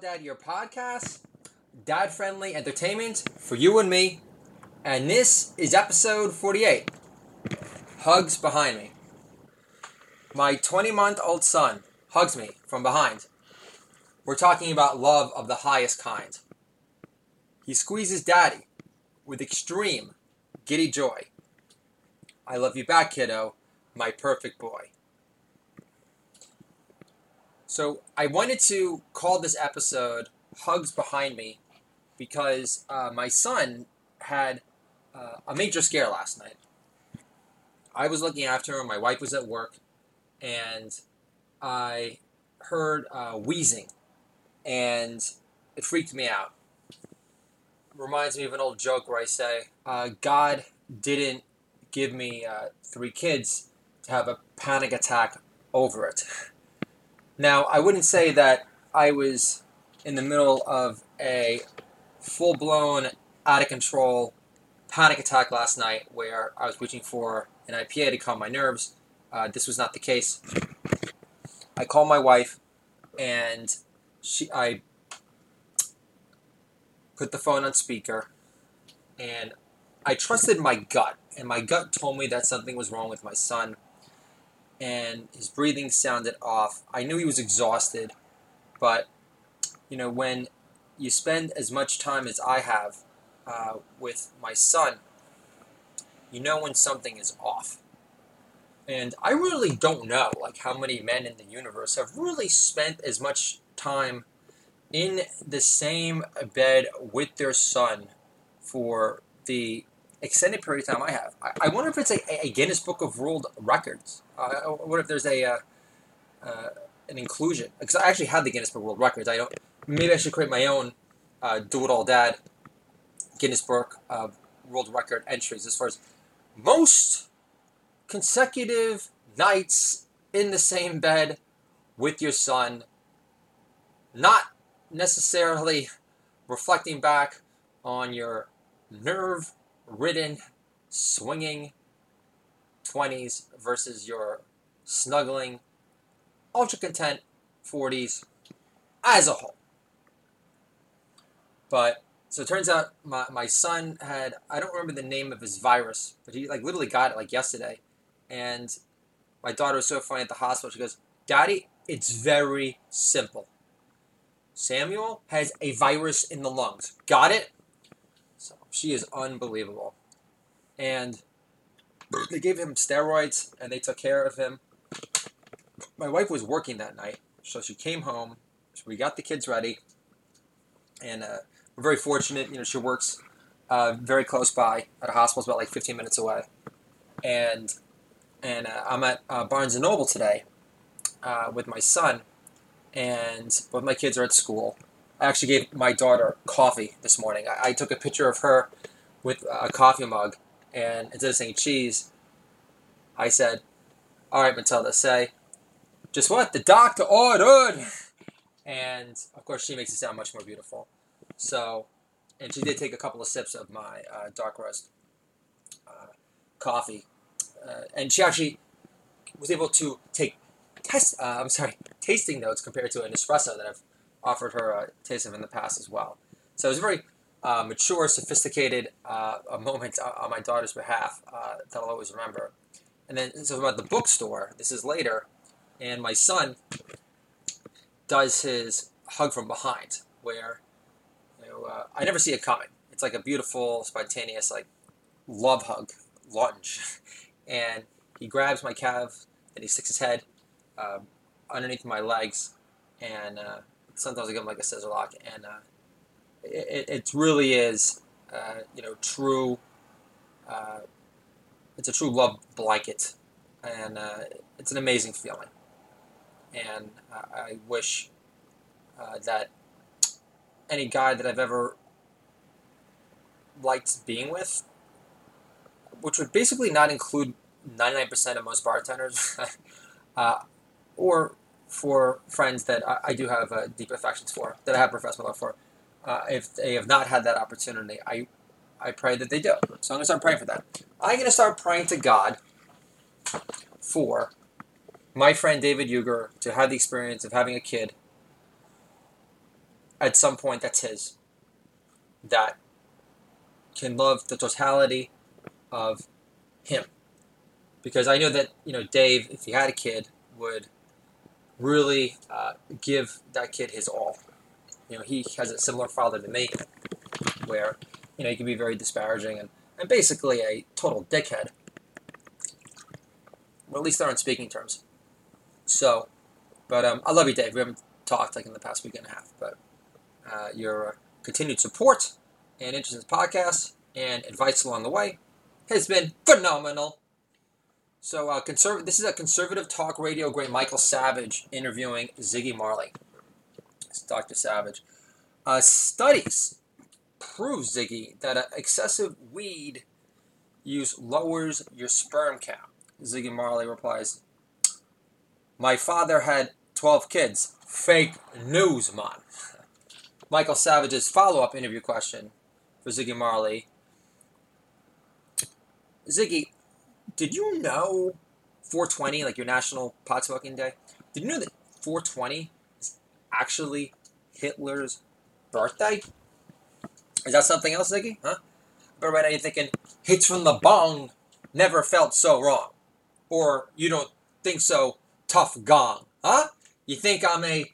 Dad Your podcast, dad friendly entertainment for you and me. And this is episode 48 Hugs Behind Me. My 20 month old son hugs me from behind. We're talking about love of the highest kind. He squeezes daddy with extreme giddy joy. I love you back, kiddo, my perfect boy. So I wanted to call this episode Hugs Behind Me because uh, my son had uh, a major scare last night. I was looking after him, my wife was at work, and I heard uh, wheezing, and it freaked me out. Reminds me of an old joke where I say, uh, God didn't give me uh, three kids to have a panic attack over it. Now, I wouldn't say that I was in the middle of a full blown, out of control panic attack last night where I was reaching for an IPA to calm my nerves. Uh, this was not the case. I called my wife and she I put the phone on speaker and I trusted my gut and my gut told me that something was wrong with my son and his breathing sounded off. I knew he was exhausted, but you know when you spend as much time as I have uh, with my son, you know when something is off. And I really don't know like how many men in the universe have really spent as much time in the same bed with their son for the extended period of time I have. I, I wonder if it's a, a, Guinness Book of World Records. Uh, wonder if there's a uh, uh, an inclusion because I actually had the Guinness Book World Records. I don't. Maybe I should create my own uh, Do It All Dad Guinness Book World Record entries as far as most consecutive nights in the same bed with your son, not necessarily reflecting back on your nerve ridden, swinging 20s versus your snuggling, ultra content 40s as a whole. But so it turns out my, my son had I don't remember the name of his virus, but he like literally got it like yesterday. And my daughter was so funny at the hospital. She goes, Daddy, it's very simple. Samuel has a virus in the lungs. Got it? So she is unbelievable. And they gave him steroids and they took care of him. My wife was working that night, so she came home. So we got the kids ready, and uh, we're very fortunate. You know, she works uh, very close by at a hospital, it's about like 15 minutes away. And and uh, I'm at uh, Barnes and Noble today uh, with my son, and both my kids are at school. I actually gave my daughter coffee this morning. I, I took a picture of her with a coffee mug, and instead of saying cheese, I said, "All right, Matilda, say just what the doctor ordered." And of course, she makes it sound much more beautiful. So, and she did take a couple of sips of my uh, dark roast uh, coffee, uh, and she actually was able to take test. Uh, I'm sorry, tasting notes compared to an espresso that I've offered her a taste of in the past as well. So it was a very uh, mature, sophisticated uh, moment on my daughter's behalf uh, that I'll always remember. And then, so I'm at the bookstore, this is later, and my son does his hug from behind, where you know, uh, I never see it coming. It's like a beautiful, spontaneous, like love hug, lunge. And he grabs my calf and he sticks his head uh, underneath my legs and uh, sometimes I give them like a scissor lock, and uh, it, it really is, uh, you know, true. Uh, it's a true love blanket, and uh, it's an amazing feeling. And I wish uh, that any guy that I've ever liked being with, which would basically not include 99% of most bartenders, uh, or for friends that I, I do have uh, deep affections for, that I have professional love for. Uh, if they have not had that opportunity, I, I pray that they do. So I'm going to start praying for that. I'm going to start praying to God for my friend David Uger to have the experience of having a kid at some point that's his. That can love the totality of him. Because I know that, you know, Dave, if he had a kid, would really uh, give that kid his all. You know, he has a similar father to me, where, you know, he can be very disparaging and, and basically a total dickhead. Or at least they're on speaking terms. So, but um, I love you, Dave. We haven't talked like in the past week and a half, but uh, your uh, continued support and interest in this podcast and advice along the way has been phenomenal. So, uh, conserv- this is a conservative talk radio great Michael Savage interviewing Ziggy Marley. Dr. Savage. Uh, studies prove, Ziggy, that uh, excessive weed use lowers your sperm count. Ziggy Marley replies, My father had 12 kids. Fake news, man. Michael Savage's follow up interview question for Ziggy Marley Ziggy, did you know 420, like your national pot smoking day? Did you know that 420 is actually Hitler's birthday? Is that something else, Ziggy? Huh? But right now you're thinking, hits from the bong never felt so wrong. Or you don't think so, Tuff Gong. Huh? You think I'm a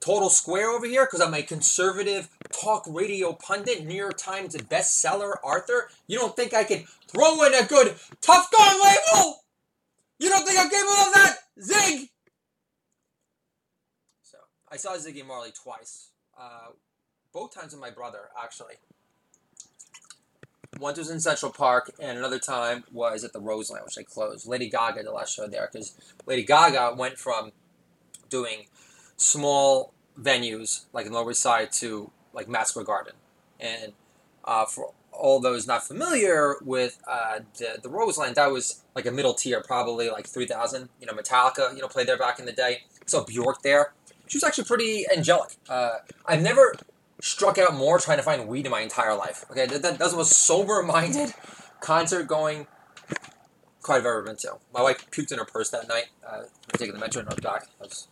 total square over here because I'm a conservative talk radio pundit, New York Times bestseller, Arthur? You don't think I can throw in a good Tuff Gong label? You don't think I'm capable of that? Zig! I saw Ziggy Marley twice. Uh, both times with my brother, actually. Once was in Central Park, and another time was at the Roseland, which they closed. Lady Gaga the last show there because Lady Gaga went from doing small venues like in Lower East Side to like Madison Square Garden, and uh, for all those not familiar with uh, the the Roseland, that was like a middle tier, probably like three thousand. You know, Metallica, you know, played there back in the day. So Bjork there. She was actually pretty angelic. Uh, I've never struck out more trying to find weed in my entire life. Okay, that, that, that's the most sober minded concert going quite I've ever been to. My wife puked in her purse that night. Uh, taking the metro north dock. That was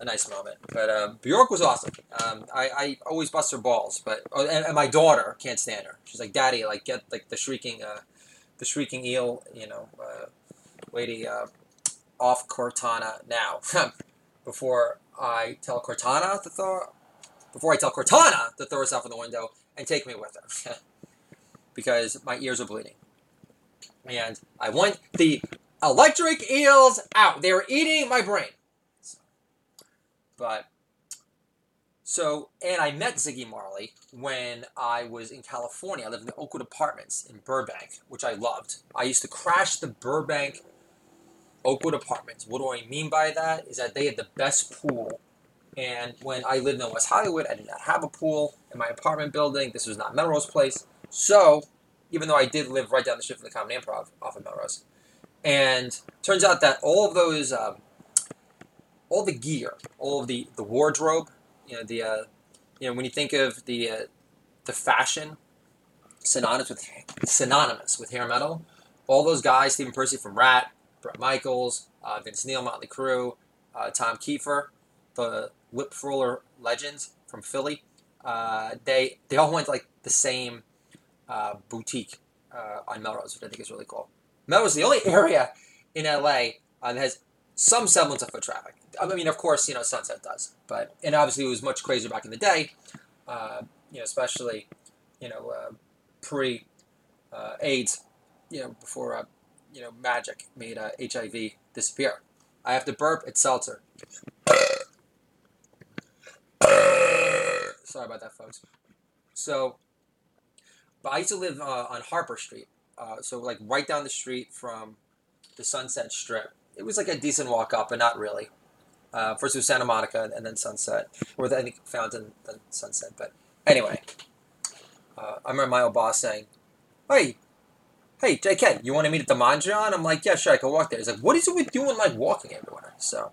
a nice moment. But um, Bjork was awesome. Um, I, I always bust her balls, but oh, and, and, my daughter can't stand her. She's like, "Daddy, like get like the shrieking, uh, the shrieking eel, you know, uh, lady uh, off Cortana now before I tell Cortana to throw before I tell Cortana to throw herself in the window and take me with her because my ears are bleeding." And I want the electric eels out. They were eating my brain. But so, and I met Ziggy Marley when I was in California. I lived in the Oakwood Apartments in Burbank, which I loved. I used to crash the Burbank Oakwood Apartments. What do I mean by that? Is that they had the best pool. And when I lived in West Hollywood, I did not have a pool in my apartment building. This was not Melrose Place. So, even though I did live right down the street from the Comedy Improv off of Melrose, and turns out that all of those um, all the gear, all of the, the wardrobe, you know, the, uh, you know, when you think of the, uh, the fashion synonymous with, synonymous with hair metal, all those guys, Stephen Pearcy from Ratt, Bret Michaels, uh, Vince Neil, Motley Crue, uh, Tom Keifer, the lip furler legends from Philly, uh, they, they all went like the same uh, boutique on Melrose, which I think is really cool. Melrose is the only area in LA that has some semblance of foot traffic. I mean, of course, you know, Sunset does, but and obviously it was much crazier back in the day. Uh, you know, especially you know uh, pre uh, AIDS. You know, before uh, you know magic made HIV uh, disappear. I have to burp. It's seltzer. Sorry about that, folks. So, but I used to live uh, on Harper Street, so like right down the street from the Sunset Strip. It was like a decent walk up, but not really. Uh, first it was Santa Monica and then Sunset, or I think Fountain, then Sunset. But anyway, uh, I remember my old boss saying, "Hey, hey, JK, you want to meet at the Mondrian?" I'm like, "Yeah, sure, I can walk there." He's like, "What is it with you and like walking everywhere?" So,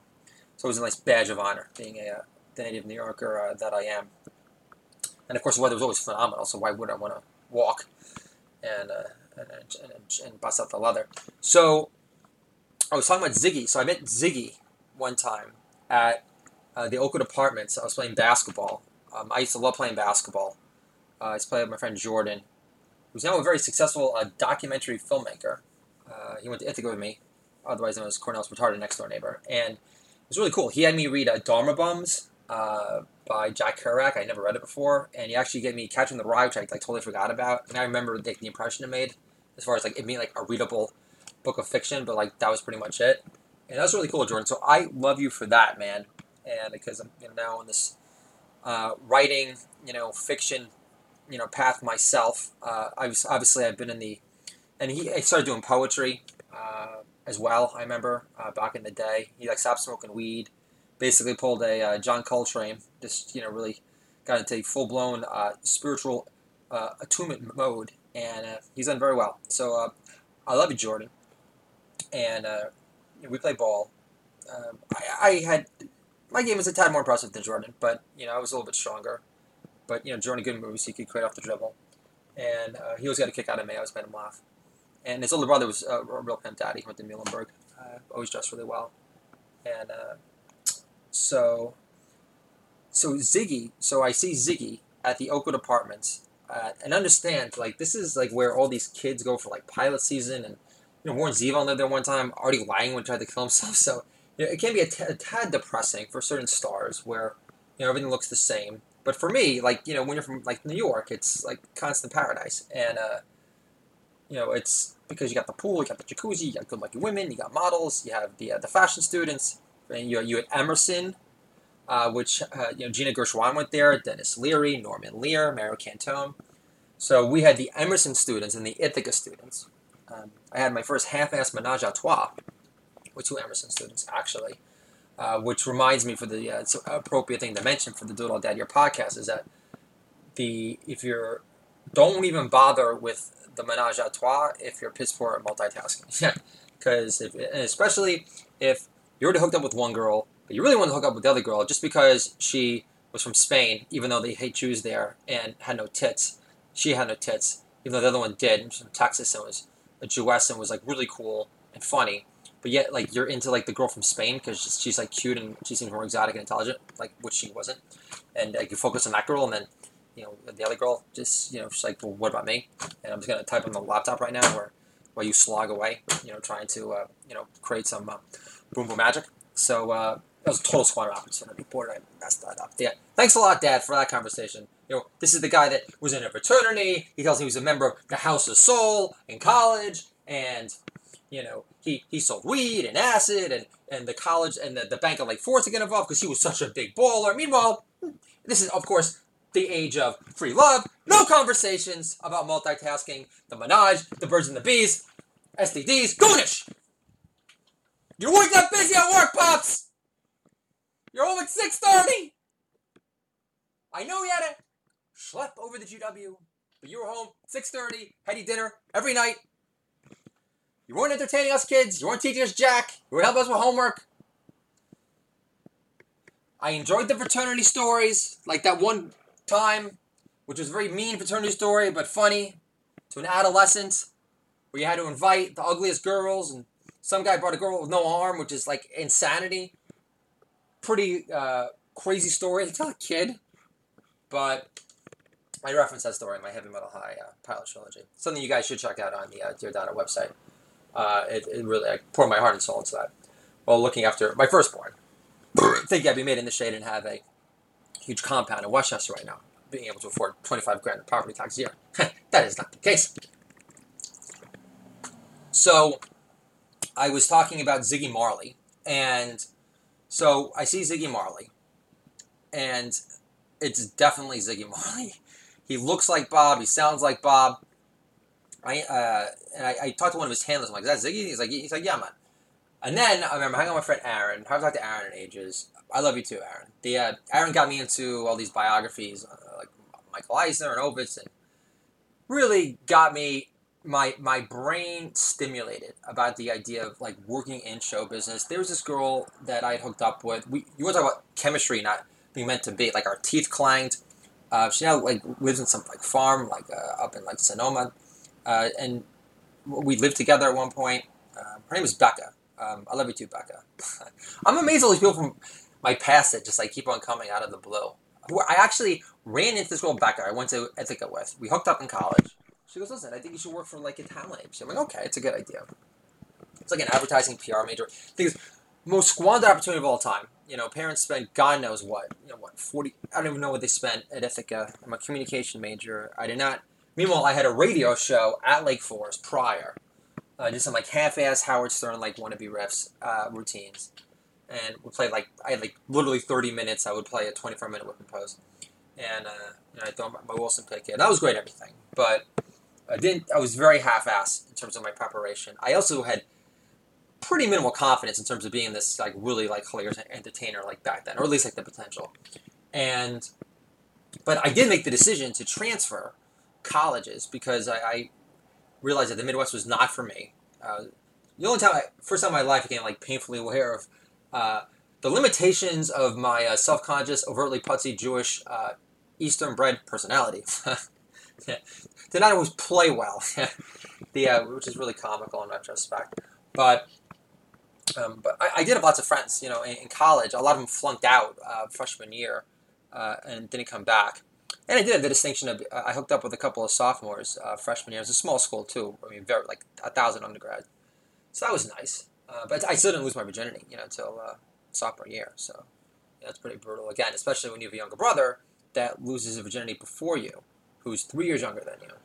so it was a nice badge of honor being a uh, native New Yorker uh, that I am. And of course, the weather was always phenomenal. So why would I want to walk and, uh, and, and, and bust out the leather? So I was talking about Ziggy. So I met Ziggy one time at uh, the Oakwood Apartments. I was playing basketball Um, I used to love playing basketball. Uh, I used to play with my friend Jordan, who's now a very successful uh, documentary filmmaker. Uh, he went to Ithaca with me, otherwise known as Cornell's retarded next door neighbor, and it was really cool. He had me read uh, Dharma Bums uh, by Jack Kerouac. I never read it before, and he actually gave me Catcher in the Rye, which I like totally forgot about. And I remember like the impression it made, as far as like it being like a readable book of fiction, but like that was pretty much it. And that was really cool, Jordan. So I love you for that, man. And because I'm you know, now in this uh, writing, you know, fiction, you know, path myself. Uh, I was obviously I've been in the, and he I started doing poetry uh, as well. I remember uh, back in the day. He like stopped smoking weed, basically pulled a uh, John Coltrane, just you know really got into full blown uh, spiritual attunement mode, and he's done very well. So I love you, Jordan, and we play ball. Um, I, I, had my game was a tad more impressive than Jordan, but you know I was a little bit stronger. But you know during a good moves, he could create off the dribble, and uh, he always got a kick out of me. I always made him laugh. And his older brother was uh, a real pimp daddy. He went to Muhlenberg, uh, always dressed really well, and uh, so so Ziggy. So I see Ziggy at the Oakwood Apartments, uh, and understand like this is like where all these kids go for like pilot season and you know, Warren Zevon lived there one time. Artie Lange tried to kill himself. So you know, it can be a, t- a tad depressing for certain stars where you know everything looks the same. But for me, like you know, when you're from like New York, it's like constant paradise, and uh, you know, it's because you got the pool, you got the jacuzzi, you got good-looking women, you got models, you have the uh, the fashion students, and you you at Emerson, uh, which uh, you know Gina Gershon went there, Denis Leary, Norman Lear, Mario Cantone. So we had the Emerson students and the Ithaca students. Um, I had my first half-assed menage a trois with two Emerson students, actually, uh, which reminds me for the uh, appropriate thing to mention for the Do It All Dad Your podcast is that the if you're don't even bother with the menage a trois if you're piss poor at multitasking, because especially if you're already hooked up with one girl, but you really want to hook up with the other girl just because she was from Spain, even though they hate Jews there and had no tits. She had no tits, even though the other one did. Was from Texas and was a Jewess and was like really cool and funny, but yet like you're into like the girl from Spain because she's, like cute and she seems more exotic and intelligent, like which she wasn't, and like you focus on that girl and then you know the other girl just you know she's like well what about me? And I'm just gonna type on the laptop right now where while you slog away, you know trying to uh, you know create some uh, boom boom magic. So uh, that was a total squatter opportunity. Boy, I messed that up. Yeah, thanks a lot, Dad, for that conversation. You know, this is the guy that was in a fraternity. He tells me he was a member of the House of Soul in college, and you know, he, he sold weed and acid, and, and the college and the, the bank of Lake Forest to get involved because he was such a big baller. Meanwhile, this is of course the age of free love. No conversations about multitasking, the menage, the birds and the bees, STDs. Goonish! You're always that busy at work, pops. You're home at six thirty. I know you had a schlep over the GW, but you were home 6.30, heady dinner every night. You weren't entertaining us kids. You weren't teaching us jack. You weren't helping us with homework. I enjoyed the fraternity stories, like that one time, which was a very mean fraternity story, but funny, to an adolescent, where you had to invite the ugliest girls, and some guy brought a girl with no arm, which is like insanity. Pretty uh, crazy story to tell a kid. But I reference that story in my Heavy Metal High uh, pilot trilogy. Something you guys should check out on the uh, Dear Donna website. Uh, it, it, really, I pour my heart and soul into that. While looking after my firstborn. I think I'd be made in the shade and have a huge compound in Westchester right now, being able to afford 25 grand in property tax a year. that is not the case. So, I was talking about Ziggy Marley, and so I see Ziggy Marley, and it's definitely Ziggy Marley. He looks like Bob. He sounds like Bob. I uh, and I, I, talked to one of his handlers. I'm like, "Is that Ziggy?" He's like, "He's like, yeah, man." And then I remember hanging out with my friend Aaron. I haven't talked to Aaron in ages. I love you too, Aaron. The uh, Aaron got me into all these biographies, uh, like Michael Eisner and Ovitz, and really got me my my brain stimulated about the idea of like working in show business. There was this girl that I had hooked up with. We you want to talk about chemistry, not being meant to be. Like our teeth clanged. Uh, she now like lives in some like farm like uh, up in like Sonoma, uh, and we lived together at one point. Uh, her name was Becca. Um, I love you too, Becca. I'm amazed all these people from my past that just like keep on coming out of the blue. I actually ran into this girl Becca. I went to Ithaca with. We hooked up in college. She goes, listen, I think you should work for like a talent agency. I'm like, okay, it's a good idea. It's like an advertising PR major. Thing is, most squandered opportunity of all time. You know, parents spent God knows what. You know what, forty? I don't even know what they spent at Ithaca. I'm a communication major. I did not. Meanwhile, I had a radio show at Lake Forest prior. I did some like half-ass Howard Stern like wannabe refs uh, routines, and we played like I had like literally 30 minutes. I would play a 24-minute whip pose, and uh, you know, I thought my Wilson Pickett. That was great, everything, but I didn't. I was very half-assed in terms of my preparation. I also had pretty minimal confidence in terms of being this like really like hilarious entertainer like back then, or at least like the potential. And but I did make the decision to transfer colleges because I, I realized that the Midwest was not for me. Uh, the only time, I, first time in my life, I became like painfully aware of uh, the limitations of my uh, self-conscious, overtly putsy Jewish uh, Eastern bred personality. Did not always play well, the uh, which is really comical in retrospect. But um, but I, I, did have lots of friends, you know, in, in college. A lot of them flunked out uh, freshman year and didn't come back. And I did have the distinction of uh, I hooked up with a couple of sophomores uh, freshman year. It was a small school too. I mean, very like a thousand undergrad, So that was nice. Uh, but I still didn't lose my virginity, you know, until uh, sophomore year. So yeah, that's pretty brutal. Again, especially when you have a younger brother that loses his virginity before you, who's three years younger than you.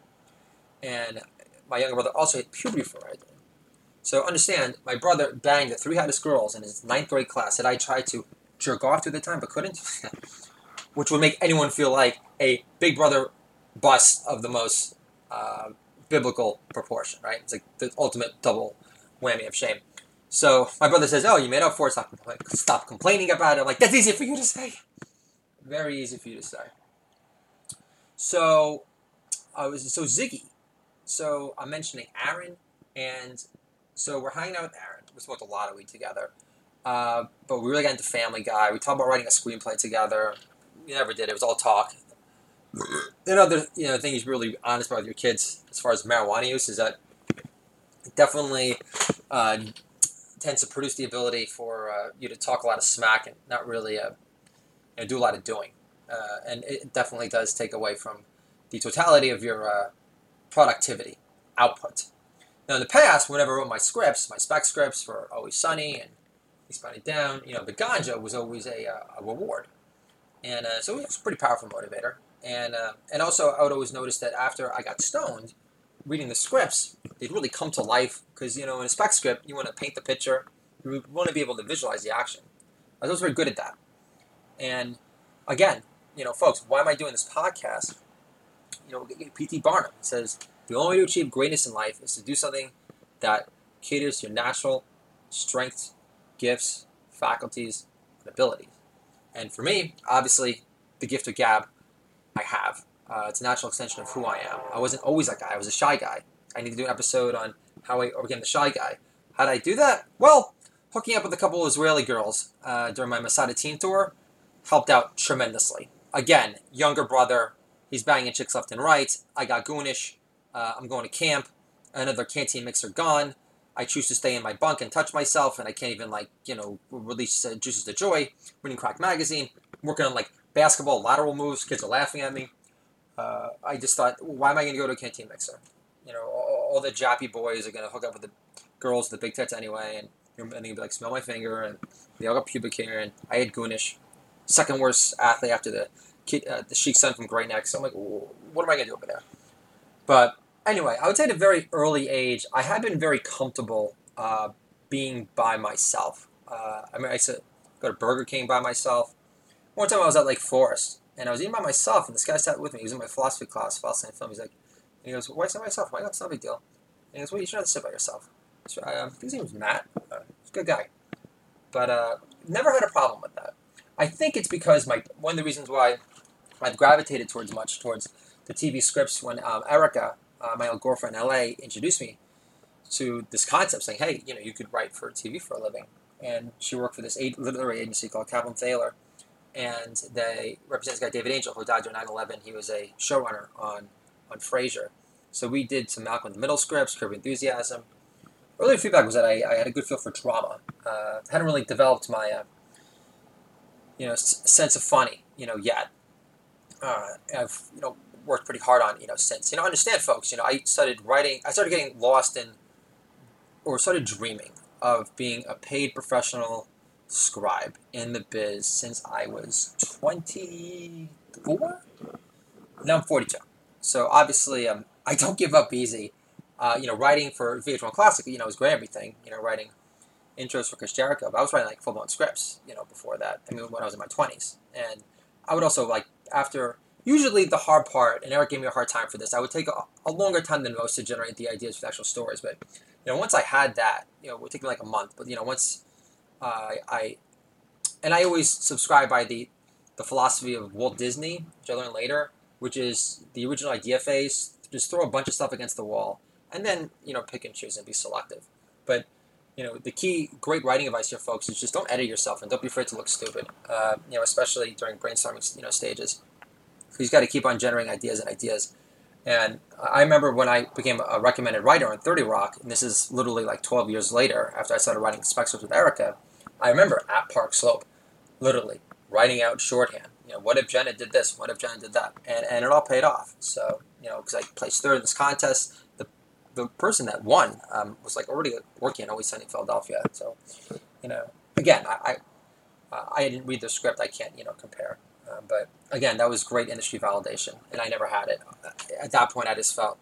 And my younger brother also hit puberty before I did. So understand, my brother banged the three hottest girls in his ninth grade class that I tried to jerk off to at the time, but couldn't. which would make anyone feel like a Big Brother bust of the most uh, biblical proportion, right? It's like the ultimate double whammy of shame. So my brother says, "Oh, you made up for it. Stop, stop complaining about it." I'm like, "That's easy for you to say. Very easy for you to say." So I was so Ziggy. So I'm mentioning Aaron, and so we're hanging out with Aaron. We smoked a lot of weed together, uh, but we really got into Family Guy. We talked about writing a screenplay together you never did. It was all talk. Another you know thing you really honest about with your kids as far as marijuana use is that it definitely uh, tends to produce the ability for uh, you to talk a lot of smack and not really uh, you know, do a lot of doing, uh, and it definitely does take away from the totality of your uh, productivity output. Now in the past, whenever I wrote my scripts, my spec scripts were always sunny and Eastbound and Down. You know, the ganja was always a, uh, a reward and uh, so it was a pretty powerful motivator. And uh, and also, I would always notice that after I got stoned, reading the scripts, they'd really come to life because you know in a spec script, you want to paint the picture, you want to be able to visualize the action. I was very good at that. And again, you know, folks, why am I doing this podcast? You know, P.T. Barnum says the only way to achieve greatness in life is to do something that caters to your natural strengths, gifts, faculties, and abilities. And for me, obviously, the gift of gab, I have. Uh, it's a natural extension of who I am. I wasn't always that guy. I was a shy guy. I need to do an episode on how I became the shy guy. How did I do that? Well, hooking up with a couple of Israeli girls uh, during my Masada teen tour helped out tremendously. Again, younger brother, he's banging chicks left and right. I got goonish. Uh, I'm going to camp. Another canteen mixer gone. I choose to stay in my bunk and touch myself, and I can't even like you know release uh, juices of joy. Reading Crack magazine, working on like basketball lateral moves. Kids are laughing at me. Uh, I just thought, why am I going to go to a canteen mixer? You know, all, all the jappy boys are going to hook up with the girls, the big tits anyway, and you're going to be like, smell my finger, and they all got pubic hair, and I had Goonish, second worst athlete after the kid, uh, the Sheik's son from Great Neck. So I'm like, what am I going to do over there? But anyway, I would say at a very early age, I had been very comfortable uh, being by myself. Uh, I mean, I used to go to Burger King by myself. One time I was at Lake Forest, and I was eating by myself, and this guy sat with me. He was in my philosophy class, philosophy and film. He's like, and he goes, why sit by myself? Why not? It's not a big deal. And he goes, well, you should to sit by yourself. So, um, his name was Matt. Uh, he's a good guy. But uh, never had a problem with that. I think it's because my one of the reasons why I've gravitated towards much towards the TV scripts when um, Erica uh, my old girlfriend in LA introduced me to this concept, saying, "Hey, you know, you could write for TV for a living." And she worked for this literary agency called Kaplan Stahler, and they represent this guy David Angell, who died during 9/11. He was a showrunner on on Frasier. So we did some Malcolm in the Middle scripts, Curb Enthusiasm. Early feedback was that I, I, had a good feel for drama. Uh, hadn't really developed my uh, you know s- sense of funny, you know, yet. uh, I've you know worked pretty hard on you know since. You know, understand, folks. You know, I started writing. I started getting lost in, or started dreaming of being a paid professional scribe in the biz since I was twenty four. Now I'm forty two. So obviously, um, I don't give up easy. Uh, you know, writing for VH1 Classic, you know, was great everything. You know, writing intros for Chris Jericho, but I was writing like full blown scripts, you know, before that. I mean, when I was in my twenties, and I would also like after usually the hard part, and Eric gave me a hard time for this. I would take a, a longer time than most to generate the ideas for the actual stories, but you know, once I had that, you know, it would take me like a month. But you know, once uh, I and I always subscribe by the the philosophy of Walt Disney, which I learned later, which is the original idea phase. Just throw a bunch of stuff against the wall, and then you know, pick and choose and be selective. But you know, the key great writing advice here, folks, is just don't edit yourself and don't be afraid to look stupid. Uh, you know, especially during brainstorming, you know, stages. He's got to keep on generating ideas and ideas. And I remember when I became a recommended writer on 30 Rock, and this is literally like 12 years later after I started writing Spexers with Erica, I remember at Park Slope, literally writing out shorthand. You know, what if Jenna did this? What if Jenna did that? And, and it all paid off. So, you know, because I placed third in this contest, the, the person that won um, was like already working at Always Sunny Philadelphia. So, you know, again, I, I, I didn't read the script. I can't, you know, compare. Uh, but again, that was great industry validation, and I never had it. At that point, I just felt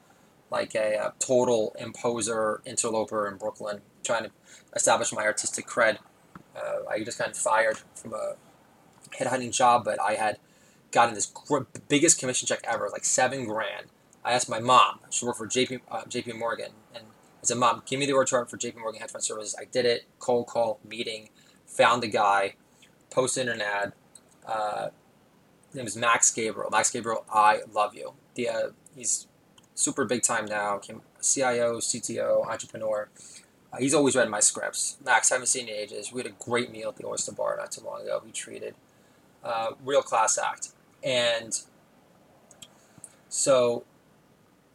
like a, a total imposer interloper in Brooklyn, trying to establish my artistic cred. Uh, I just got fired from a headhunting job, but I had gotten this gr- biggest commission check ever, like seven grand. I asked my mom. She worked for JP uh, JP Morgan, and I said, "Mom, give me the org chart for JP Morgan Hedge Services." I did it. Cold call meeting, found the guy, posted an ad. Uh, his name is Max Gabriel. Max Gabriel, I love you. The, uh, he's super big time now. Came CIO, CTO, entrepreneur. Uh, he's always read my scripts. Max, I haven't seen in ages. We had a great meal at the Oyster Bar not too long ago. We treated uh, real class act, and so,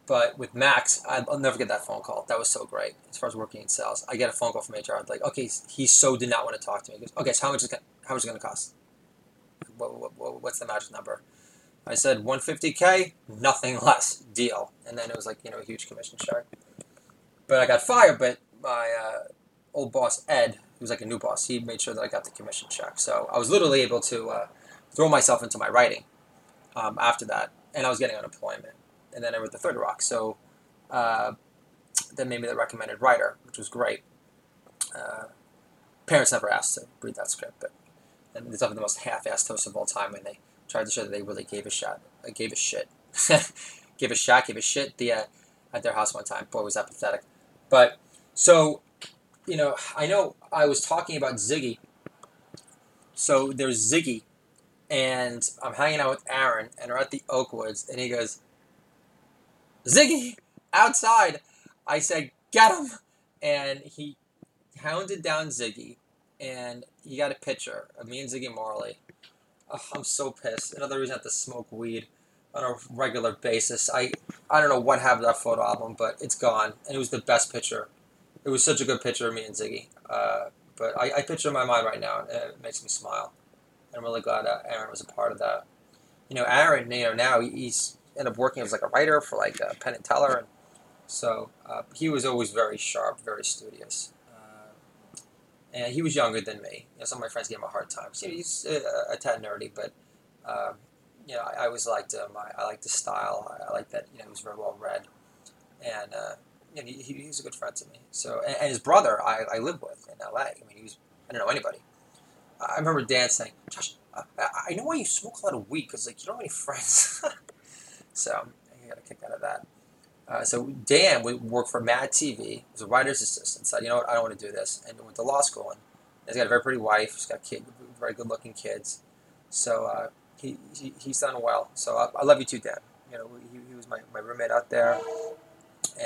but with Max, I'll never get that phone call. That was so great as far as working in sales. I get a phone call from HR. I'm like, okay, he so did not want to talk to me. He goes, okay, so how much is how much is it going to cost? What, what, what's the magic number? I said 150k, nothing less, deal. And then it was like you know a huge commission check. But I got fired. But my uh, old boss Ed, who was like a new boss, he made sure that I got the commission check. So I was literally able to uh, throw myself into my writing um, after that, and I was getting unemployment. And then I wrote the third rock. So uh, that made me the recommended writer, which was great. Uh, parents never asked to read that script, but it's often the most half-assed toast of all time when they tried to show that they really gave a shot, uh, gave a shit, gave a shot, gave a shit the, uh, at their house one time. Boy, was that pathetic. But so, you know, I know I was talking about Ziggy. So there's Ziggy, and I'm hanging out with Aaron, and we're at the Oakwoods, and he goes, Ziggy, outside. I said, get him. And he hounded down Ziggy, and he got a picture of me and Ziggy Marley. I'm so pissed. Another reason I have to smoke weed on a regular basis. I I don't know what happened to that photo album, but it's gone, and it was the best picture. It was such a good picture of me and Ziggy. Uh, but I, I picture in my mind right now, and it makes me smile. I'm really glad that Aaron was a part of that. You know, Aaron, you know, now he's ended up working as like a writer for like uh, Penn and Teller, and so uh, he was always very sharp, very studious and he was younger than me. You know, some of my friends gave him a hard time. So he's a, a tad nerdy, but um, you know, I, I always liked him. I, I liked his style. I, I liked that you know he was very well read, and uh, you know, he, he, was a good friend to me. So, and, and his brother, I, I lived with in L.A. I mean, he was I don't know anybody. I remember Dan saying, "Josh, I, I know why you smoke a lot of weed because like you don't have any friends." so I got a kick out of that. Uh, so Dan would work for Mad TV as a writer's assistant. Said, you know what, I don't want to do this, and went to law school. And he's got a very pretty wife. He's got kid, very good-looking kids. So uh, he, he, he's done well. So I, I, love you too, Dan. You know, he, he was my, my roommate out there,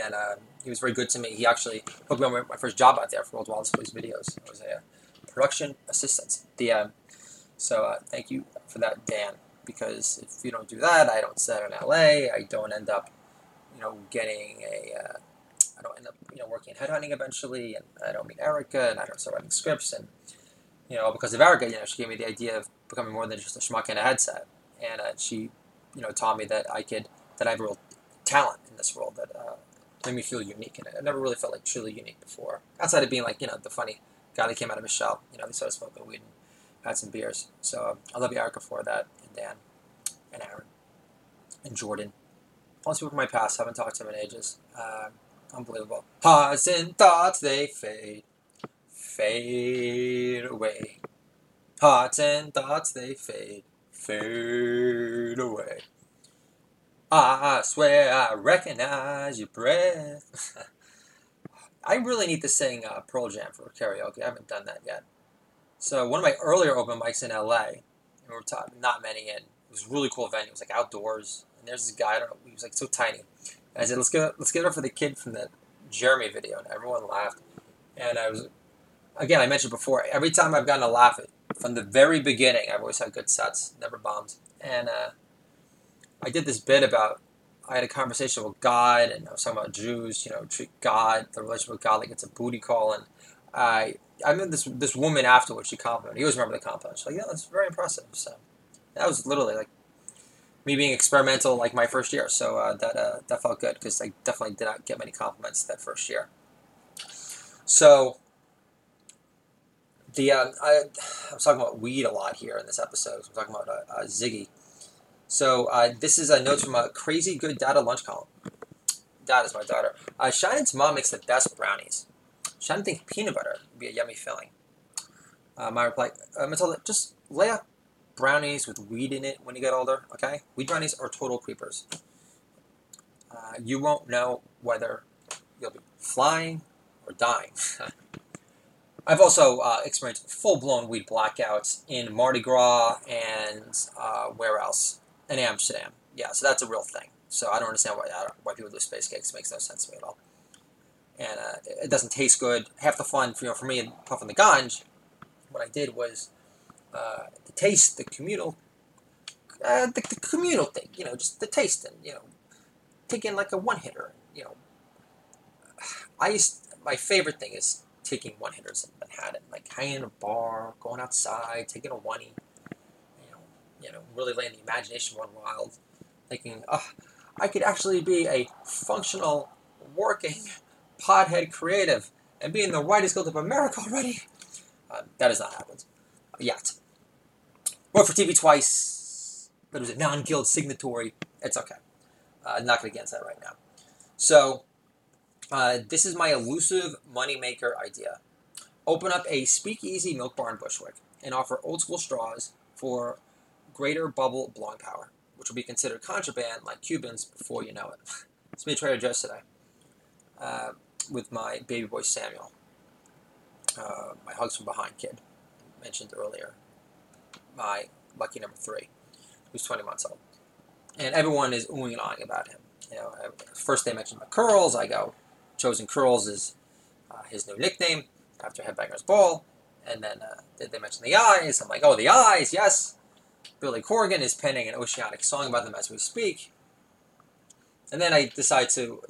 and uh, he was very good to me. He actually hooked me on my, first job out there for World's Wildest Police Videos. I was a production assistant. The um, so uh, thank you for that, Dan. Because if you don't do that, I don't set in LA. I don't end up you know, getting a, uh, I don't end up, you know, working in headhunting eventually, and I don't meet Erica, and I don't start writing scripts, and, you know, because of Erica, you know, she gave me the idea of becoming more than just a schmuck in a headset, and uh, she you know, taught me that I could, that I have real talent in this world that uh, made me feel unique. And I never really felt like truly unique before, outside of being like, you know, the funny guy that came out of Michelle. You know, they started smoking weed and had some beers. So um, I love you, Erica, for that, and Dan, and Aaron, and Jordan. These people from my past, haven't talked to them in ages. Uh, unbelievable. Hearts and thoughts, they fade, fade away. Hearts and thoughts, they fade, fade away. I swear I recognize your breath. I really need to sing uh, Pearl Jam for karaoke. I haven't done that yet. So one of my earlier open mics in LA, and we were talking, not many in. It was a really cool venue. It was like outdoors, and there's this guy. I don't know. He was like so tiny. And I said, "Let's get let's get it for the kid from the Jeremy video," and everyone laughed. And I was, again, I mentioned before. Every time I've gotten a laugh from the very beginning, I've always had good sets, never bombed. And uh, I did this bit about I had a conversation with God, and I was talking about Jews. You know, treat God, the relationship with God, like it's a booty call. And I, I met this this woman afterwards. She complimented. You always remember the compliment. She's like, "Yeah, that's very impressive." So that was literally like me being experimental, like my first year. So uh, that uh, that felt good because I definitely did not get many compliments that first year. So the uh, I, was talking about weed a lot here in this episode. I'm talking about uh, uh, Ziggy. So uh, this is a note from a crazy good Dada lunch column. Dad is my daughter. Uh, Shannon's mom makes the best brownies. Shannon thinks peanut butter would be a yummy filling. Uh, my reply, uh, Matilda, just lay out brownies with weed in it when you get older, okay? Weed brownies are total creepers. Uh, you won't know whether you'll be flying or dying. I've also uh, experienced full-blown weed blackouts in Mardi Gras and uh, where else? in Amsterdam. Yeah, so that's a real thing. So I don't understand why why people do space cakes. It makes no sense to me at all. And uh, it doesn't taste good. Half the fun, for, you know, for me puffing the ganj, what I did was uh, the taste, the communal, uh, the, the, communal thing. You know, just the taste and you know, taking like a one hitter. You know, I used my favorite thing is taking one hitters in Manhattan, like hanging in a bar, going outside, taking a oney you know, you know, really letting the imagination run wild, thinking, oh, I could actually be a functional, working, podhead creative and be in the writers guild of America already. Uh, that has not happened yet. Worked for TV twice, but it was a non-guild signatory. It's okay. Uh, I'm not going to get into that right now. So, uh, this is my elusive moneymaker idea. Open up a speakeasy milk bar in Bushwick and offer old school straws for greater bubble blowing power, which will be considered contraband like Cubans before you know it. it's me Trader Joe's today uh, with my baby boy Samuel, uh, my hugs from behind kid mentioned earlier, my lucky number three, who's 20 months old. And everyone is oohing and ahhing about him. You know, first they mentioned the curls. I go, Chosen Curls is uh, his new nickname after Headbangers Ball. And then uh, they mention the eyes. I'm like, oh, the eyes, yes. Billy Corgan is penning an oceanic song about them as we speak. And then I decide to,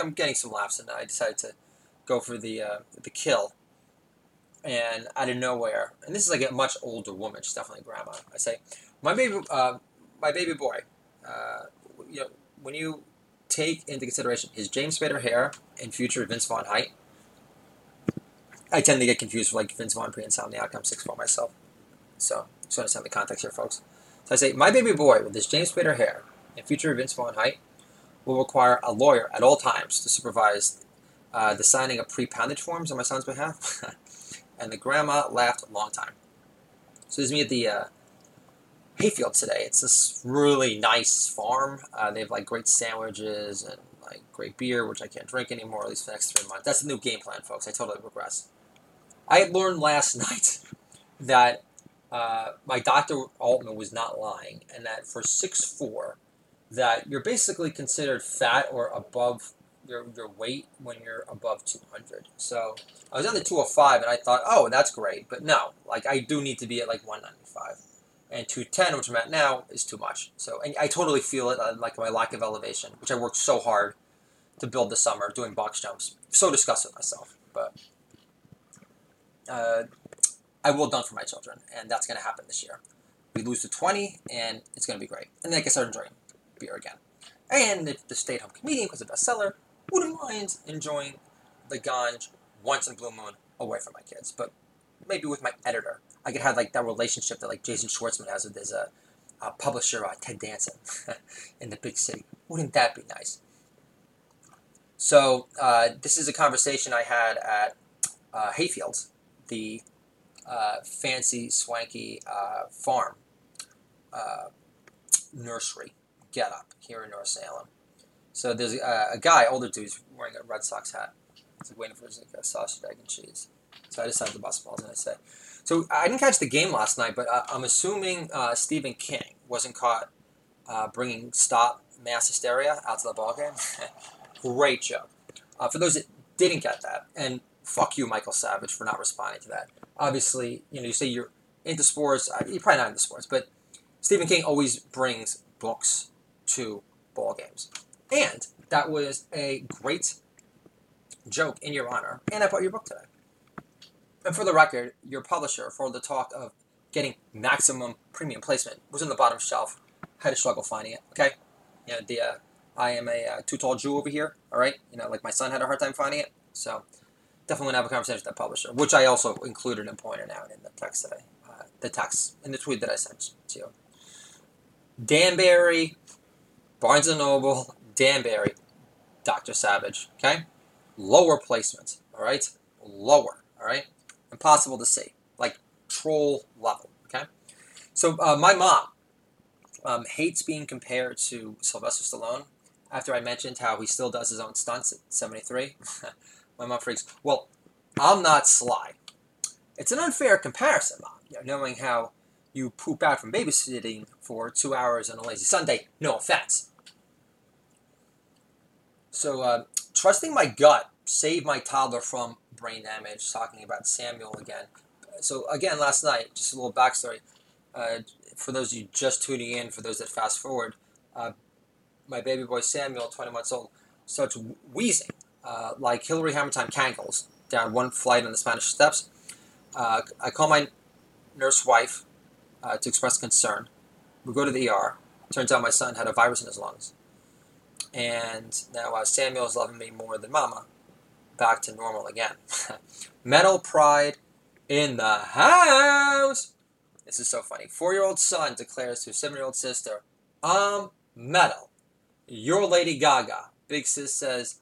I'm getting some laughs, and I decide to go for the uh, the kill. And out of nowhere, and this is like a much older woman, she's definitely grandma. I say, my baby, uh, my baby boy, uh, you know, when you take into consideration his James Spader hair and future Vince Vaughn height, I tend to get confused with like Vince Vaughn pre-insomniac. I'm six four myself, so just understand the context here, folks. So I say, my baby boy with his James Spader hair and future Vince Vaughn height will require a lawyer at all times to supervise uh, the signing of pre-poundage forms on my son's behalf. and the grandma laughed a long time. So this is me at the uh, hayfield today. It's this really nice farm. Uh, they have like great sandwiches and like great beer, which I can't drink anymore, at least for the next three months. That's the new game plan, folks. I totally regress. I learned last night that uh, my Dr. Altman was not lying, and that for six four, that you're basically considered fat or above your, your weight when you're above 200. So I was on the 205, and I thought, oh, that's great. But no, like I do need to be at like 195. And 210, which I'm at now, is too much. So and I totally feel it, uh, like my lack of elevation, which I worked so hard to build this summer, doing box jumps. So disgusted with myself. But uh, I will dunk for my children, and that's going to happen this year. We lose to 20, and it's going to be great. And then I can start enjoying beer again. And if the stay-at-home comedian was a bestseller, wouldn't mind enjoying the ganj once in blue moon away from my kids. But maybe with my editor, I could have like that relationship that like Jason Schwartzman has with his uh, uh, publisher uh, Ted Danson in the big city. Wouldn't that be nice? So uh, this is a conversation I had at uh, Hayfields, the uh, fancy, swanky uh, farm uh, nursery get up here in North Salem. So there's a, a guy, older dude, wearing a Red Sox hat. He's like waiting for his like, sausage, egg, and cheese. So I decided to bust balls, and I say, so I didn't catch the game last night, but uh, I'm assuming uh, Stephen King wasn't caught uh, bringing stop mass hysteria out to the ball game. Great joke. Uh, for those that didn't get that, and fuck you, Michael Savage, for not responding to that. Obviously, you know, you say you're into sports. Uh, you're probably not into sports, but Stephen King always brings books to ball games, and that was a great joke in your honor. And I bought your book today. And for the record, your publisher, for the talk of getting maximum premium placement, was in the bottom shelf. Had to struggle finding it. Okay, you know the uh, I am a uh, too tall Jew over here. All right, you know, like my son had a hard time finding it. So definitely have a conversation with that publisher, which I also included and pointed out in the text today, uh, the text in the tweet that I sent to you. Danbury, Barnes and Noble, Danbury, Dr. Savage. Okay, lower placement. All right, lower. All right, impossible to see, like troll level. Okay, so uh, my mom um, hates being compared to Sylvester Stallone. After I mentioned how he still does his own stunts at 73. My mom freaks. Well, I'm not sly. It's an unfair comparison, Mom. You know, knowing how you poop out from babysitting for two hours on a lazy Sunday. No offense. So, uh, trusting my gut saved my toddler from brain damage. Talking about Samuel again. So, again, last night, just a little backstory. Uh, for those of you just tuning in, for those that fast forward, uh, my baby boy Samuel, 20 months old, starts wheezing uh, like Hillary Hamilton Cankles down one flight on the Spanish Steps. Uh, I call my nurse wife uh, to express concern. We go to the ER. Turns out my son had a virus in his lungs. And now uh, Samuel is loving me more than Mama. Back to normal again. Metal pride in the house. This is so funny. Four year old son declares to seven year old sister, I'm metal. You're Lady Gaga. Big sis says,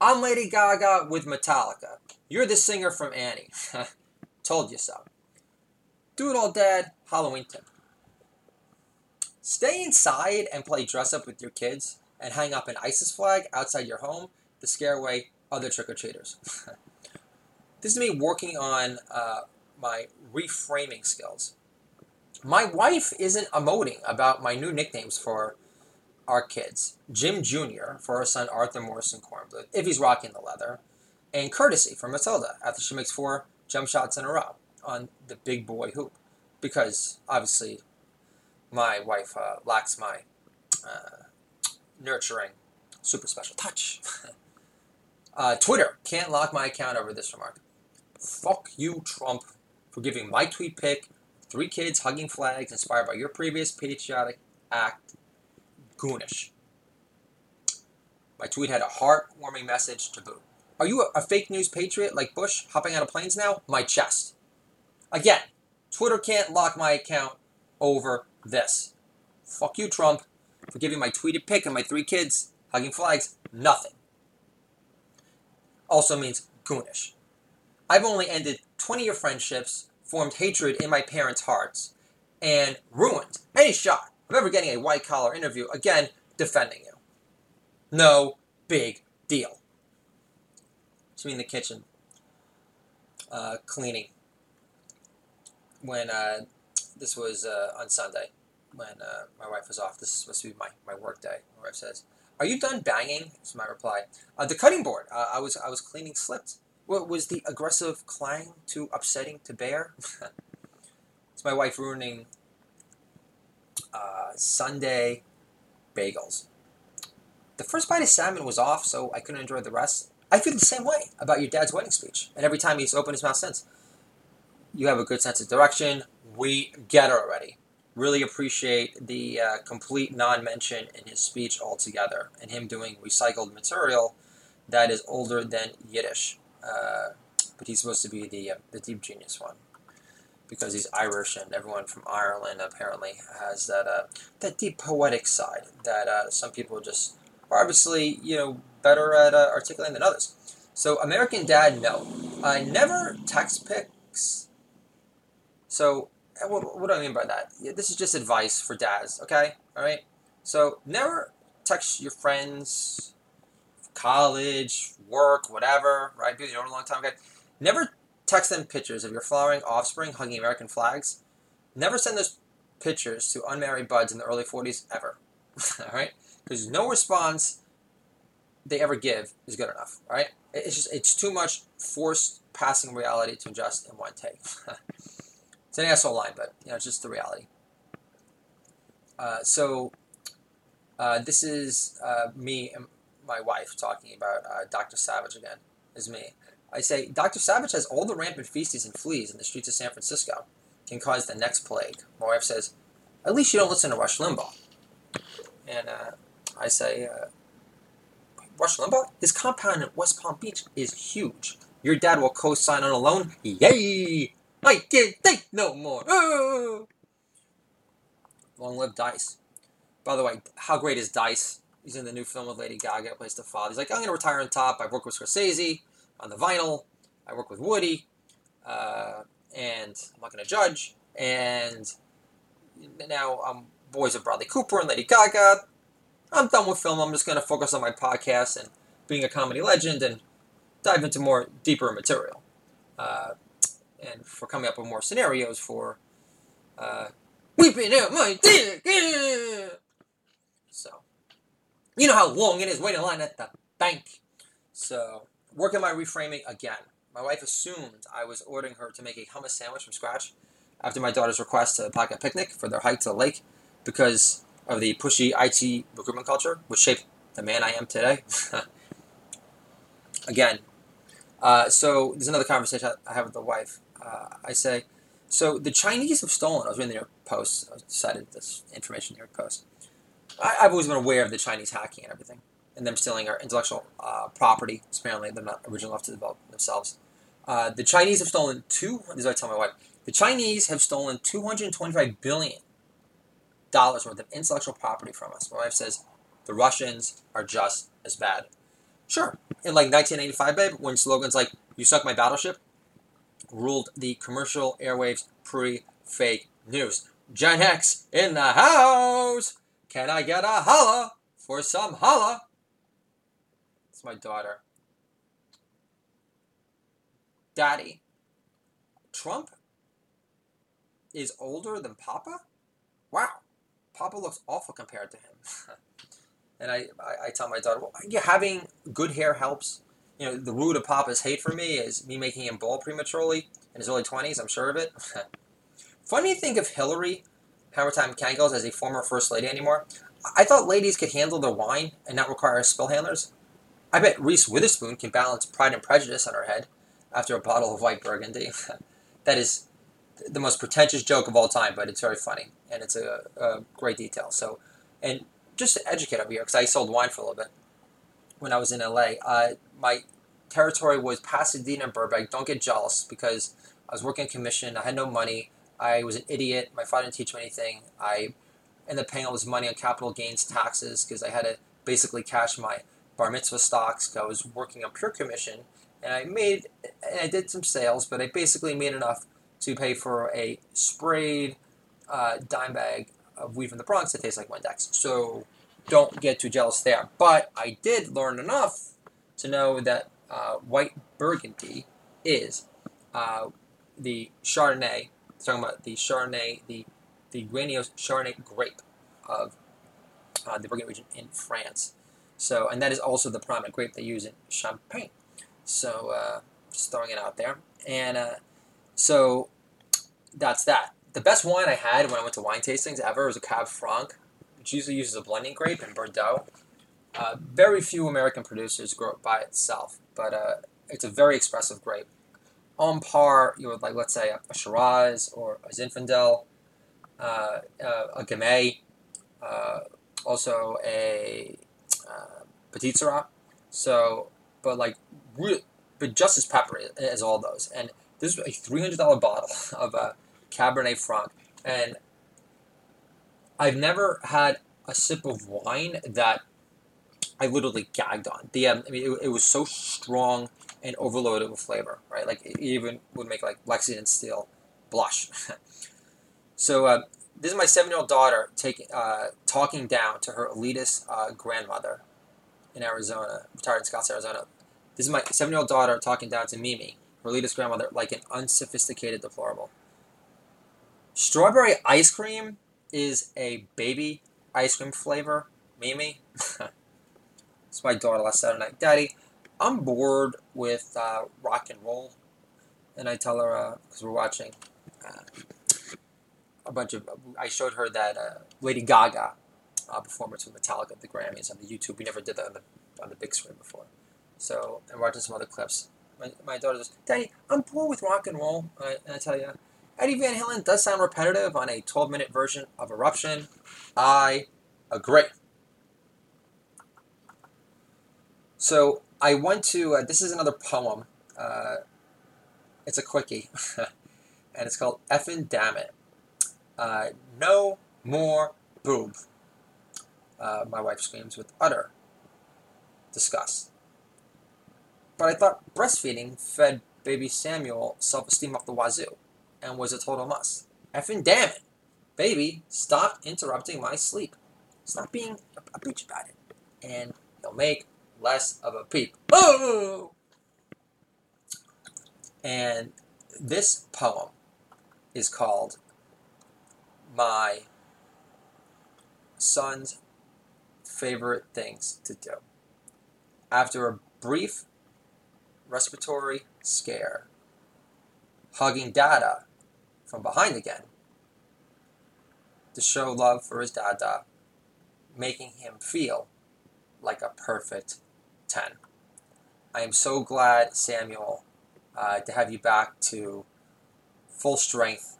I'm Lady Gaga with Metallica. You're the singer from Annie. Told you so. Do it all, Dad. Halloween tip. Stay inside and play dress up with your kids and hang up an ISIS flag outside your home to scare away other trick or treaters. this is me working on uh, my reframing skills. My wife isn't emoting about my new nicknames for our kids Jim Jr. for our son Arthur Morrison Kornbluth, if he's rocking the leather, and Courtesy for Matilda after she makes four jump shots in a row on the big boy hoop. Because obviously, my wife uh, lacks my uh, nurturing, super special touch. uh, Twitter can't lock my account over this remark. Fuck you, Trump, for giving my tweet pic three kids hugging flags inspired by your previous patriotic act goonish. My tweet had a heartwarming message to boot. Are you a, a fake news patriot like Bush hopping out of planes now? My chest. Again, Twitter can't lock my account over this. Fuck you, Trump, for giving my tweeted pic of my three kids hugging flags nothing. Also means goonish. I've only ended 20 year friendships, formed hatred in my parents' hearts, and ruined any shot of ever getting a white collar interview, again, defending you. No big deal. So in the kitchen, uh, cleaning. When uh, this was uh, on Sunday, when uh, my wife was off, this is supposed to be my, my work day. My wife says, "Are you done banging?" Is my reply. Uh, the cutting board. Uh, I was I was cleaning slipped. What was the aggressive clang too upsetting to bear? it's my wife ruining uh, Sunday bagels. The first bite of salmon was off, so I couldn't enjoy the rest. I feel the same way about your dad's wedding speech, and every time he's opened his mouth since. You have a good sense of direction. We get it already. Really appreciate the uh, complete non-mention in his speech altogether, and him doing recycled material that is older than Yiddish. Uh, but he's supposed to be the uh, the deep genius one because he's Irish, and everyone from Ireland apparently has that uh, that deep poetic side that uh, some people just are obviously you know better at uh, articulating than others. So American Dad, no, I never text pics. So what, what do I mean by that? This is just advice for dads, okay? All right. So never text your friends, college, work, whatever, right? Because you know a long time, okay? Never text them pictures of your flowering offspring hugging American flags. Never send those pictures to unmarried buds in the early 40s ever. all right? Because no response they ever give is good enough, all right? It's just it's too much forced passing reality to adjust in one take. it's an asshole line, but you know, it's just the reality. Uh, so uh, this is uh, me and my wife talking about uh, Dr. Savage again. Is me. I say, Dr. Savage has all the rampant feces and fleas in the streets of San Francisco. Can cause the next plague. My wife says, at least you don't listen to Rush Limbaugh. And uh, I say, uh, Rush Limbaugh? His compound in West Palm Beach is huge. Your dad will co-sign on a loan. Yay! I can't take no more. Oh! Long live Dice. By the way, how great is Dice? He's in the new film with Lady Gaga, plays the father. He's like, I'm going to retire on top. I've worked with Scorsese on the vinyl. I work with Woody, uh, and I'm not going to judge. And now I'm boys of Bradley Cooper and Lady Gaga. I'm done with film. I'm just going to focus on my podcast and being a comedy legend and dive into more deeper material. Uh, and for coming up with more scenarios for uh, weeping out my dick. So, you know how long it is waiting in line at the bank. So, working my reframing again. My wife assumed I was ordering her to make a hummus sandwich from scratch after my daughter's request to pack a picnic for their hike to the lake because of the pushy IT recruitment culture, which shaped the man I am today. again, uh, so there's another conversation I have with the wife. Uh, I say, so the Chinese have stolen. I was reading the New York Post. I cited this information in the New York Post. I, have always been aware of the Chinese hacking and everything, and them stealing our intellectual uh, property. Apparently, they're not original enough to develop themselves. Uh, the Chinese have stolen two. This is what I tell my wife. The Chinese have stolen 225 billion dollars worth of intellectual property from us. My wife says the Russians are just as bad. Sure, in like 1985, babe, when slogans like "You suck my battleship" ruled the commercial airwaves pre-fake news. Gen X in the house. Can I get a holla for some holla? It's my daughter. Daddy, Trump is older than Papa? Wow. Papa looks awful compared to him. and I, I, I, tell my daughter, well, yeah, having good hair helps. You know, the root of Papa's hate for me is me making him bald prematurely in his early 20s. I'm sure of it. Funny to think of Hillary Hammer Time Kangles as a former First Lady anymore. I thought ladies could handle their wine and not require spill handlers. I bet Reese Witherspoon can balance Pride and Prejudice on her head after a bottle of white burgundy. that is the most pretentious joke of all time, but it's very funny and it's a, a great detail. So, and just to educate over here, because I sold wine for a little bit when I was in LA. Uh, my territory was Pasadena and Burbank. Don't get jealous because I was working commission. I had no money. I was an idiot. My father didn't teach me anything. I ended up paying all this money on capital gains taxes because I had to basically cash my bar mitzvah stocks. I was working on pure commission, and I made and I did some sales, but I basically made enough to pay for a sprayed uh, dime bag of weed from the Bronx that tastes like Windex. So don't get too jealous there. But I did learn enough to know that uh, white Burgundy is uh, the Chardonnay. Talking about the Chardonnay, the the Grandiose Chardonnay grape of uh, the Burgundy region in France. So, and that is also the prominent grape they use in Champagne. So, uh, just throwing it out there. And uh, so that's that. The best wine I had when I went to wine tastings ever was a Cab Franc, which usually uses a blending grape in Bordeaux. Uh, very few American producers grow it by itself, but uh, it's a very expressive grape. On par, you know, like let's say a, a Shiraz or a Zinfandel. uh, uh, a gamay, uh, also a uh, petite sirah. So, but like, but just as peppery as all those. And this is a three hundred dollar bottle of a Cabernet Franc, and I've never had a sip of wine that I literally gagged on. The um, I mean, it, it was so strong and overloaded with flavor, right? Like it even would make like Lexington Steele blush. so uh, this is my seven-year-old daughter taking uh, talking down to her elitist uh, grandmother in Arizona, retired in Scotts, Arizona. This is my seven-year-old daughter talking down to Mimi, her elitist grandmother, like an unsophisticated deplorable. Strawberry ice cream is a baby ice cream flavor. Mimi. my daughter last Saturday night. Daddy, I'm bored with uh, rock and roll. And I tell her, because uh, we're watching uh, a bunch of, I showed her that uh, Lady Gaga uh, performance with Metallica at the Grammys on the YouTube. We never did that on the, on the big screen before. So, and watching some other clips. My, my daughter says, Daddy, I'm bored with rock and roll. and I tell you, Eddie Van Halen does sound repetitive on a 12 minute version of Eruption. I agree. So I went to, uh, this is another poem. Uh, it's a quickie, and it's called Effin' Damn It. Uh, no more boob. Uh, my wife screams with utter disgust. But I thought breastfeeding fed baby Samuel self esteem up the wazoo and was a total must. Effin' damn it. Baby, stop interrupting my sleep. Stop being a, bitch about it. And you'll make less of a peep. Oh! And this poem is called My Son's Favorite Things to Do. After a brief respiratory scare, hugging Dada from behind again to show love for his Dada, making him feel like a perfect 10. I am so glad, Samuel, uh, to have you back to full strength.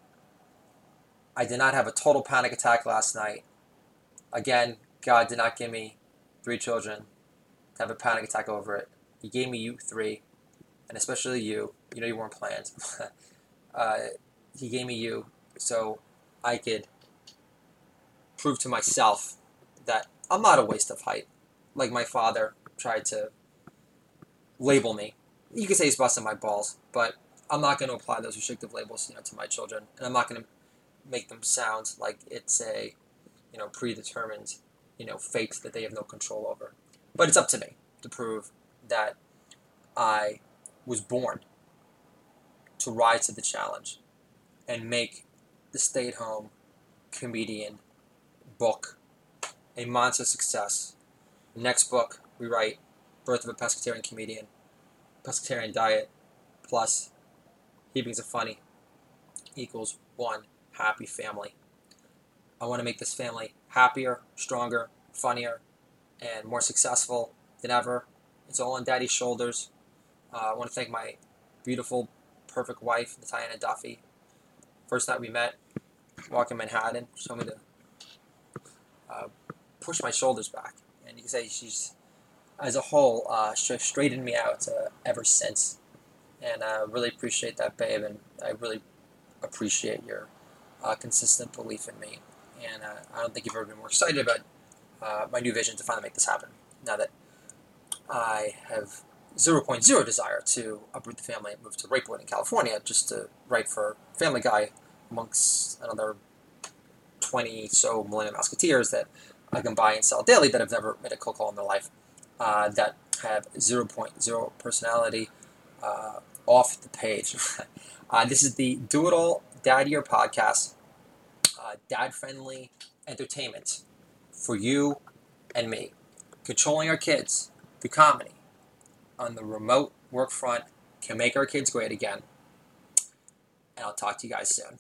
I did not have a total panic attack last night. Again, God did not give me three children to have a panic attack over it. He gave me you three, and especially you. You know you weren't planned. uh, he gave me you so I could prove to myself that I'm not a waste of height, like my father tried to label me. You could say he's busting my balls, but I'm not going to apply those restrictive labels, you know, to my children, and I'm not going to make them sound like it's a, you know, predetermined, you know, fate that they have no control over. But it's up to me to prove that I was born to rise to the challenge and make the stay at home comedian book a monster success. Next book we write Birth of a Pescatarian Comedian, Pescatarian Diet plus Heapings of Funny equals one happy family. I want to make this family happier, stronger, funnier, and more successful than ever. It's all on Daddy's shoulders. Uh, I want to thank my beautiful, perfect wife, Natalia Duffy. First night we met, walking Manhattan, she told me to uh, push my shoulders back. And you can say she's, as a whole, uh, straightened me out uh, ever since. And I really appreciate that, babe, and I really appreciate your uh, consistent belief in me. And uh, I don't think you've ever been more excited about uh, my new vision to finally make this happen. Now that I have 0.0 desire to uproot the family and move to Lakewood in California just to write for Family Guy amongst another 20 so Millennium Musketeers that I can buy and sell daily that have never made a cold call in their life uh, that have 0.0 personality uh, off the page. uh, this is the Do It All Dad Year podcast, uh, dad friendly entertainment for you and me. Controlling our kids through comedy on the remote work front can make our kids great again. And I'll talk to you guys soon.